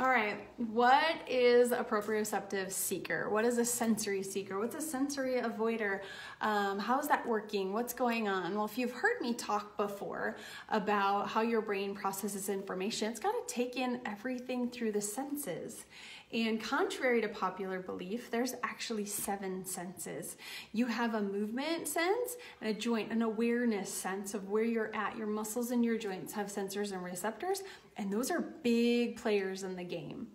All right, what is a proprioceptive seeker? What is a sensory seeker? What's a sensory avoider? Um, how's that working? What's going on? Well, if you've heard me talk before about how your brain processes information, it's got to take in everything through the senses. And contrary to popular belief, there's actually seven senses. You have a movement sense and a joint, an awareness sense of where you're at. Your muscles and your joints have sensors and receptors, and those are big players in the game.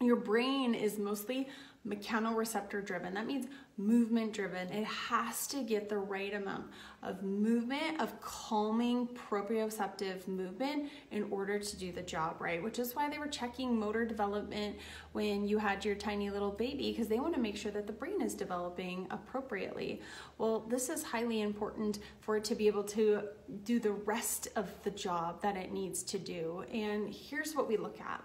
Your brain is mostly mechanoreceptor driven. That means movement driven. It has to get the right amount of movement, of calming proprioceptive movement in order to do the job right, which is why they were checking motor development when you had your tiny little baby because they want to make sure that the brain is developing appropriately. Well, this is highly important for it to be able to do the rest of the job that it needs to do. And here's what we look at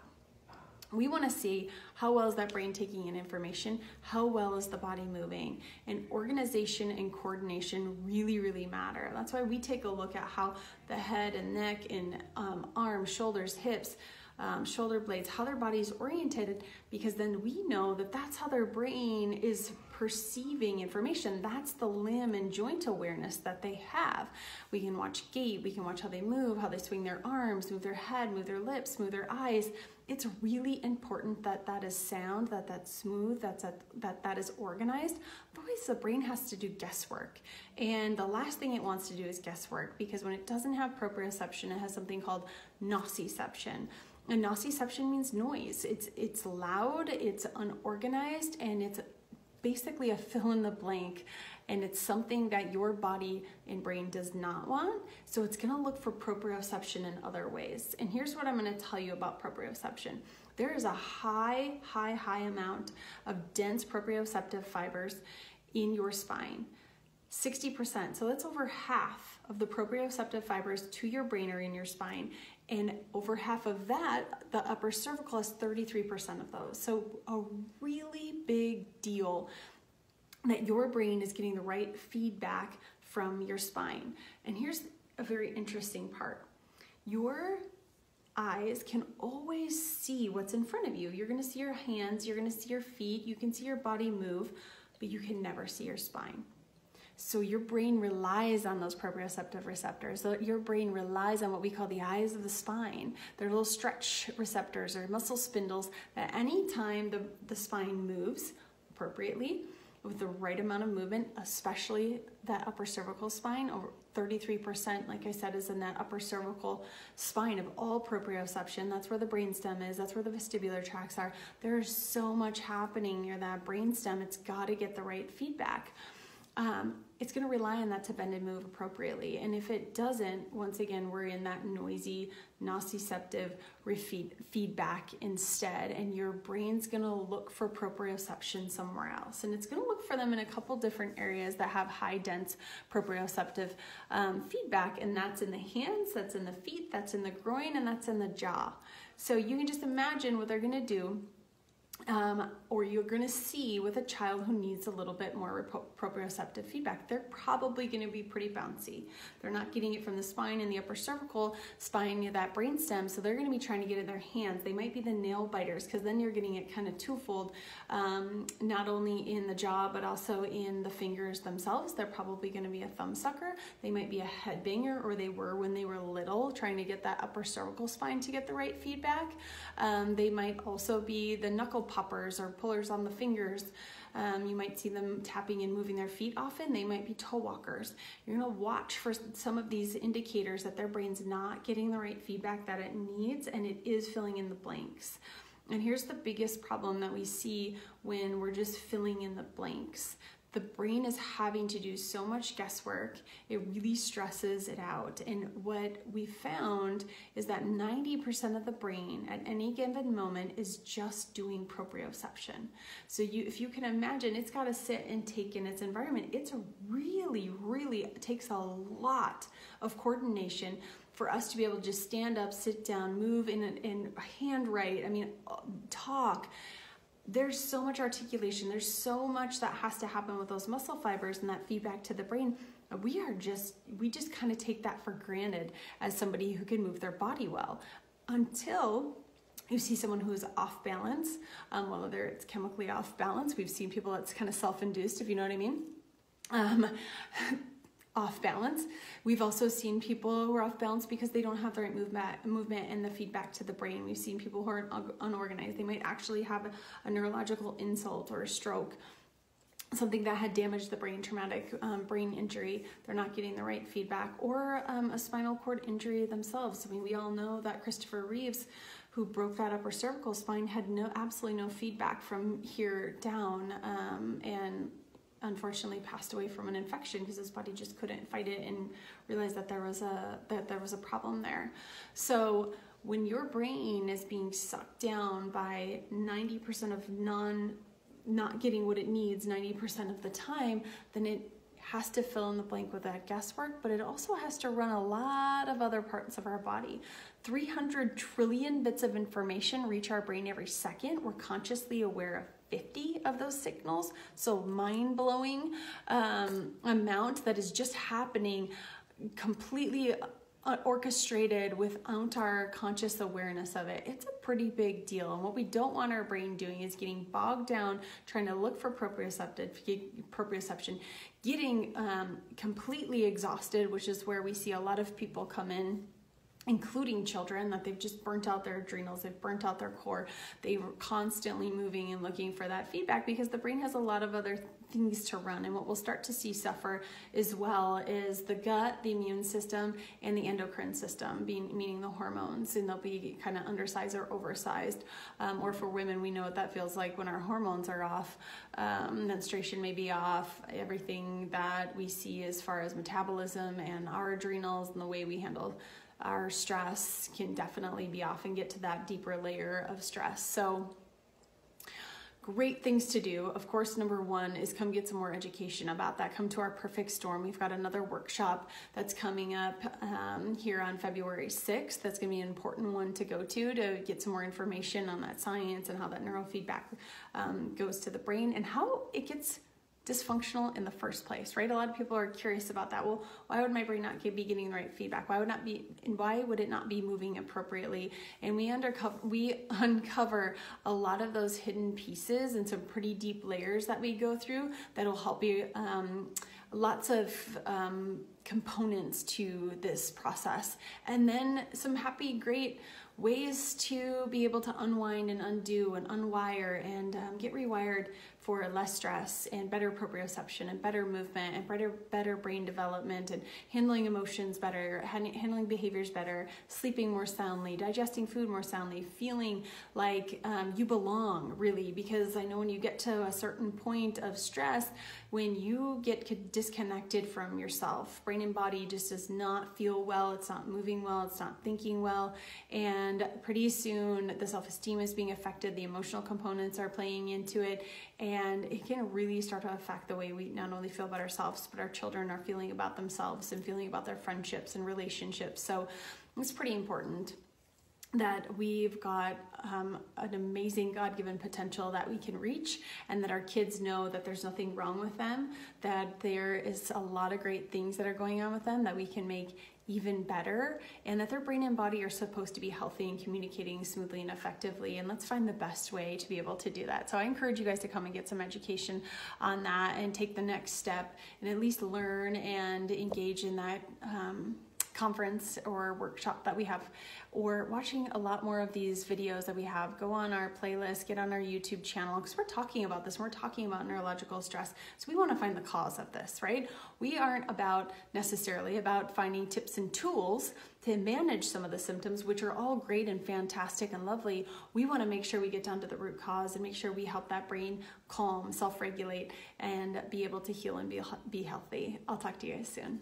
we want to see how well is that brain taking in information how well is the body moving and organization and coordination really really matter. That's why we take a look at how the head and neck and um, arms shoulders hips um, shoulder blades how their body is oriented because then we know that that's how their brain is perceiving information. That's the limb and joint awareness that they have. We can watch gait, we can watch how they move, how they swing their arms, move their head, move their lips, move their eyes. It's really important that that is sound, that that's smooth, that's a, that that is organized. Otherwise, the brain has to do guesswork. And the last thing it wants to do is guesswork because when it doesn't have proprioception, it has something called nociception. And nociception means noise. It's it's loud, it's unorganized, and it's basically a fill in the blank and it's something that your body and brain does not want. So it's gonna look for proprioception in other ways. And here's what I'm gonna tell you about proprioception. There is a high, high, high amount of dense proprioceptive fibers in your spine. 60%, so that's over half of the proprioceptive fibers to your brain or in your spine. And over half of that, the upper cervical has 33% of those. So a really big deal that your brain is getting the right feedback from your spine. And here's a very interesting part. Your eyes can always see what's in front of you. You're gonna see your hands, you're gonna see your feet, you can see your body move, but you can never see your spine. So your brain relies on those proprioceptive receptors. So your brain relies on what we call the eyes of the spine. They're little stretch receptors or muscle spindles that anytime the, the spine moves appropriately, with the right amount of movement, especially that upper cervical spine, over 33%, like I said, is in that upper cervical spine of all proprioception. That's where the brainstem is, that's where the vestibular tracts are. There's so much happening near that brainstem, it's got to get the right feedback. Um, it's going to rely on that to bend and move appropriately. And if it doesn't, once again, we're in that noisy, nociceptive feedback instead, and your brain's going to look for proprioception somewhere else. And it's going to look for them in a couple different areas that have high dense proprioceptive um, feedback, and that's in the hands, that's in the feet, that's in the groin, and that's in the jaw. So you can just imagine what they're going to do um, or you're going to see with a child who needs a little bit more proprioceptive feedback. They're probably going to be pretty bouncy. They're not getting it from the spine and the upper cervical spine near that brainstem, so they're going to be trying to get it in their hands. They might be the nail biters because then you're getting it kind of twofold, um, not only in the jaw but also in the fingers themselves. They're probably going to be a thumb sucker. They might be a head banger, or they were when they were little, trying to get that upper cervical spine to get the right feedback. Um, they might also be the knuckle poppers or pullers on the fingers. Um, you might see them tapping and moving their feet often. They might be toe walkers. You're gonna watch for some of these indicators that their brain's not getting the right feedback that it needs and it is filling in the blanks. And here's the biggest problem that we see when we're just filling in the blanks the brain is having to do so much guesswork, it really stresses it out. And what we found is that 90% of the brain at any given moment is just doing proprioception. So you if you can imagine it's got to sit and take in its environment. It's really really takes a lot of coordination for us to be able to just stand up, sit down, move in in handwrite, I mean uh, talk there's so much articulation, there's so much that has to happen with those muscle fibers and that feedback to the brain. We are just, we just kind of take that for granted as somebody who can move their body well until you see someone who's off balance, um, whether it's chemically off balance. We've seen people that's kind of self-induced, if you know what I mean. Um, off balance. We've also seen people who are off balance because they don't have the right movement, movement and the feedback to the brain. We've seen people who are unorganized. They might actually have a, neurological insult or a stroke something that had damaged the brain, traumatic um, brain injury, they're not getting the right feedback, or um, a spinal cord injury themselves. I mean, we all know that Christopher Reeves, who broke that upper cervical spine, had no absolutely no feedback from here down, um, and unfortunately passed away from an infection because his body just couldn't fight it and realized that there was a that there was a problem there. So when your brain is being sucked down by 90% of non not getting what it needs 90% of the time, then it has to fill in the blank with that guesswork, but it also has to run a lot of other parts of our body. 300 trillion bits of information reach our brain every second. We're consciously aware of 50 of those signals. So mind blowing um, amount that is just happening completely uh, orchestrated without our conscious awareness of it. It's a pretty big deal. And what we don't want our brain doing is getting bogged down trying to look for proprioception, getting um, completely exhausted, which is where we see a lot of people come in including children, that they've just burnt out their adrenals, they've burnt out their core. They were constantly moving and looking for that feedback because the brain has a lot of other things to run. And what we'll start to see suffer as well is the gut, the immune system, and the endocrine system, being, meaning the hormones, and they'll be kind of undersized or oversized. Um, or for women, we know what that feels like when our hormones are off. Um, menstruation may be off. Everything that we see as far as metabolism and our adrenals and the way we handle our stress can definitely be off and get to that deeper layer of stress. So great things to do. Of course, number one is come get some more education about that. Come to our Perfect Storm. We've got another workshop that's coming up um, here on February 6th. That's going to be an important one to go to to get some more information on that science and how that neurofeedback um, goes to the brain and how it gets dysfunctional in the first place, right? A lot of people are curious about that. Well, why would my brain not be getting the right feedback? Why would not be, and why would it not be moving appropriately? And we undercover, we uncover a lot of those hidden pieces and some pretty deep layers that we go through that'll help you. Um, lots of um, components to this process, and then some happy, great ways to be able to unwind and undo and unwire and um, get rewired for less stress and better proprioception and better movement and better better brain development and handling emotions better, handling behaviors better, sleeping more soundly, digesting food more soundly, feeling like um, you belong really. Because I know when you get to a certain point of stress, when you get disconnected from yourself, brain and body just does not feel well. It's not moving well. It's not thinking well, and pretty soon the self-esteem is being affected. The emotional components are playing into it, and and it can really start to affect the way we not only feel about ourselves but our children are feeling about themselves and feeling about their friendships and relationships. So it's pretty important that we've got um, an amazing God given potential that we can reach, and that our kids know that there's nothing wrong with them, that there is a lot of great things that are going on with them that we can make even better and that their brain and body are supposed to be healthy and communicating smoothly and effectively and let's find the best way to be able to do that. So i encourage you guys to come and get some education on that and take the next step and at least learn and engage in that um, conference or workshop that we have or watching a lot more of these videos that we have go on our playlist get on our youtube channel because we're talking about this we're talking about neurological stress so we want to find the cause of this right? We aren't about necessarily about finding tips and tools to manage some of the symptoms which are all great and fantastic and lovely. We want to make sure we get down to the root cause and make sure we help that brain calm self-regulate and be able to heal and be, be healthy. I'll talk to you guys soon